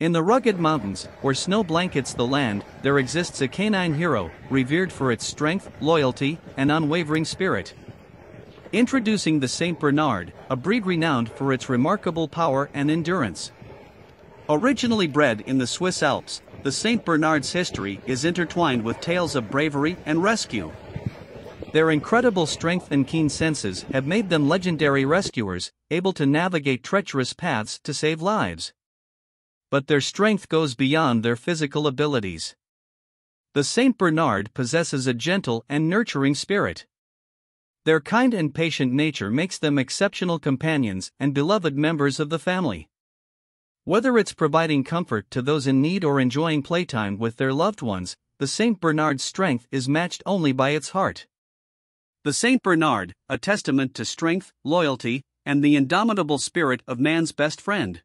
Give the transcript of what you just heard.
In the rugged mountains, where snow blankets the land, there exists a canine hero, revered for its strength, loyalty, and unwavering spirit. Introducing the St. Bernard, a breed renowned for its remarkable power and endurance. Originally bred in the Swiss Alps, the St. Bernard's history is intertwined with tales of bravery and rescue. Their incredible strength and keen senses have made them legendary rescuers, able to navigate treacherous paths to save lives but their strength goes beyond their physical abilities. The St. Bernard possesses a gentle and nurturing spirit. Their kind and patient nature makes them exceptional companions and beloved members of the family. Whether it's providing comfort to those in need or enjoying playtime with their loved ones, the St. Bernard's strength is matched only by its heart. The St. Bernard, a testament to strength, loyalty, and the indomitable spirit of man's best friend.